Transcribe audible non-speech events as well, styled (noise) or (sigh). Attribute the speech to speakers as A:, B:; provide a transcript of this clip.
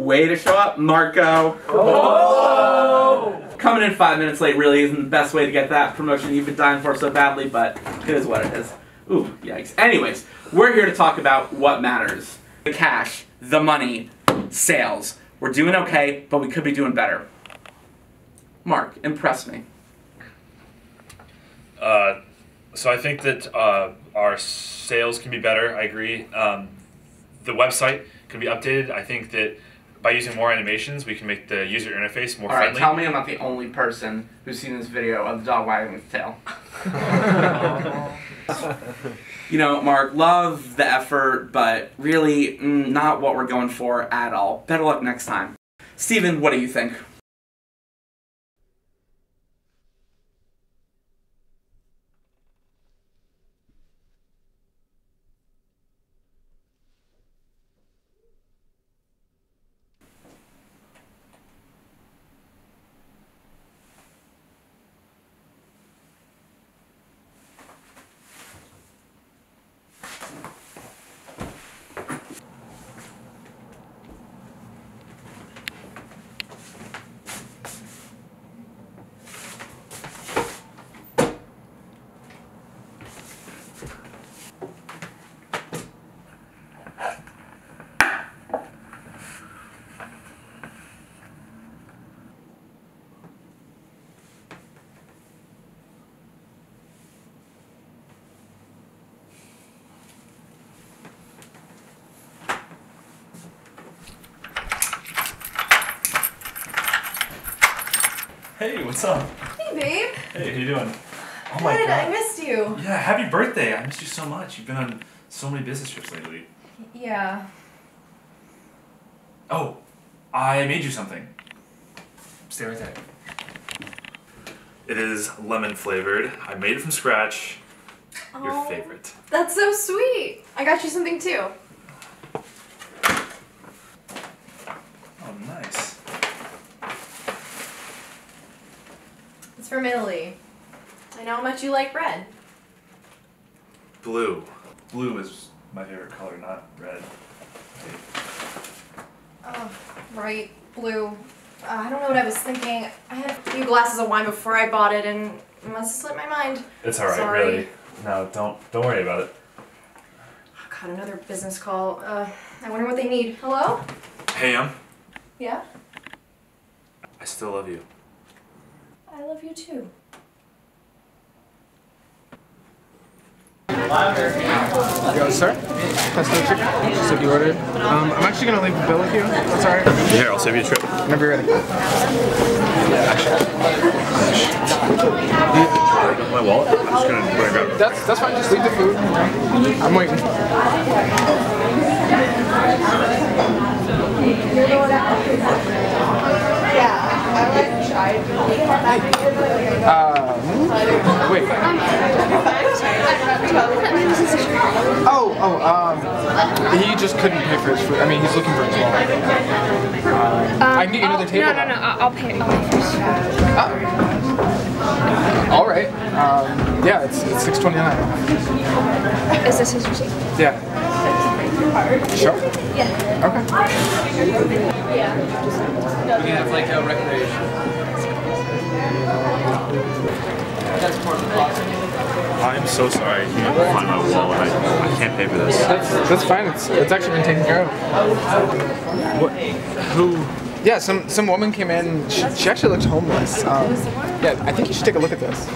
A: way to show up, Marco. Coming in five minutes late really isn't the best way to get that promotion you've been dying for so badly, but it is what it is. Ooh, yikes. Anyways, we're here to talk about what matters. The cash, the money, sales. We're doing okay, but we could be doing better. Mark, impress me.
B: Uh, so I think that uh, our sales can be better. I agree. Um, the website can be updated. I think that by using more animations, we can make the user interface more
A: All right,
B: friendly.
A: tell me I'm not the only person who's seen this video of the dog wagging its tail. (laughs) you know, Mark, love the effort, but really mm, not what we're going for at all. Better luck next time. Steven, what do you think?
C: Hey, what's up?
D: Hey, babe.
C: Hey, how you doing? Oh my god.
D: I missed you.
C: Yeah, happy birthday. I missed you so much. You've been on so many business trips lately.
D: Yeah.
C: Oh, I made you something. Stay right there. It is lemon flavored. I made it from scratch. Your
D: Oh,
C: favorite.
D: That's so sweet. I got you something too.
C: Oh, nice.
D: It's from Italy. I know how much you like red.
C: Blue. Blue is my favorite color, not red.
D: Oh, right. Blue. Uh, I don't know what I was thinking. I had a few glasses of wine before I bought it and it must have slipped my mind.
C: It's alright, really. No, don't don't worry about it.
D: Oh, God, another business call. Uh, I wonder what they need. Hello?
C: Hey, um,
D: Yeah?
C: I still love you.
D: I love you too.
E: Yo, sir. Pesto chicken. Just you ordered. Um, I'm actually gonna leave the bill with you. That's alright.
C: Here, I'll save you a trip.
E: Whenever you're ready.
C: My wallet? I'm just gonna go and grab it.
E: That's that's fine. Just leave the food. I'm waiting. Um, wait. Oh, oh, um, he just couldn't pay for his food. I mean, he's looking for his wallet. Um, I can get you another table.
F: No, no, no. I'll, I'll pay. I'll pay first.
E: All right. Um, yeah, it's it's six twenty nine.
F: Is this his receipt?
E: Yeah. Sure.
F: Yeah.
E: Okay.
A: We can have like a recreation.
B: so sorry. I can't find my wallet. I, I can't pay for this.
E: That's, that's fine. It's, it's actually been taken care of.
B: What? Who?
E: Yeah, some some woman came in. She, she actually looked homeless. Um, yeah, I think you should take a look at this.